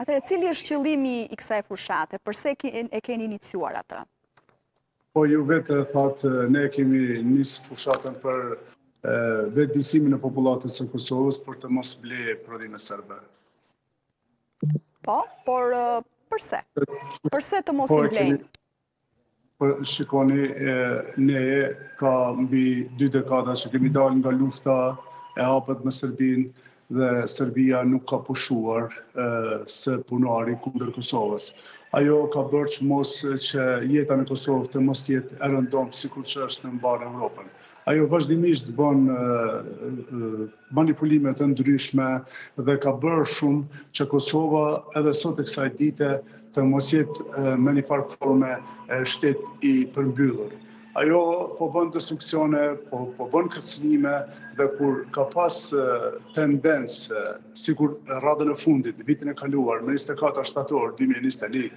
Atëherë, cili është qëllimi i kësaj fushate, përse e keni iniciuar atë? Po ju vetë e thatë, ne e kemi nisë fushatën për vetëdijësimin e popullatës së Kosovës për të mos ble prodhime serbe. Po, por përse? Përse të mos i po, blejnë? Por shikoni, ne ka mbi dy dekada që kemi dalë nga lufta e hapët me Serbinë dhe Serbia nuk ka pushuar së punari kundër Kosovës. Ajo ka bërë çmos që jeta në Kosovë të mos jetë e rëndomë sikur që është në mbarë Evropën. Ajo vazhdimisht bën manipulime të ndryshme dhe ka bërë shumë që Kosova edhe sot e kësaj dite të mos jetë me një farë forme shtet i përmbyllur. Ajo po bën destruksione, po, po bën kërcënime dhe kur ka pas tendencë, sikur radhën e fundit, vitin e kaluar, me 24 shtator 2021,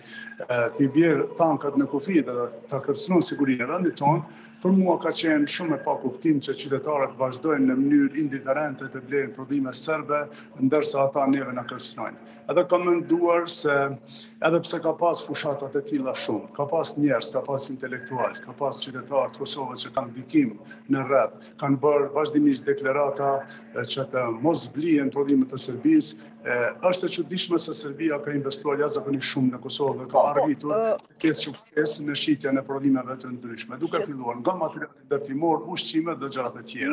t'i bjerë tankat në kufi dhe ta kërcënon sigurinë e vendit tonë, Për mua ka qenë shumë e pakuptimtë që qytetarët vazhdojnë në mënyrë indiferente të blejnë prodhime serbe, ndërsa ata neve na kërcënojnë. Edhe kam menduar se edhe pse ka pas fushata të tilla shumë, ka pas njerëz, ka pas intelektualë, ka pas qytetarë të Kosovës që kanë ndikim në rreth, kanë bërë vazhdimisht deklarata që të mos blihen prodhime të Serbisë, është e çuditshme se Serbia ka investuar jashtëzakonisht shumë në Kosovë dhe ka po, po, arritur Ketë sukses në shitjen e prodhimeve të ndryshme, duke filluar nga materiali ndërtimor, ushqimet dhe gjërat e tjera.